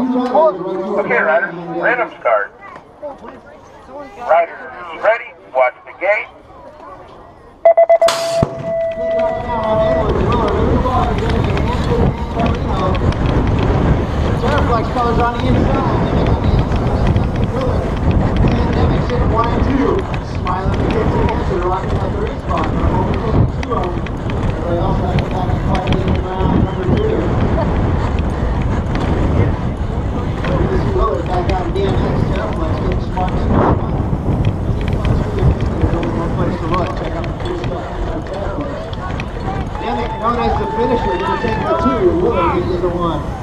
Okay, riders, random start. Riders, ready, watch the gate. Like colors on the known as the finisher. Going to take the two. Willard is the one.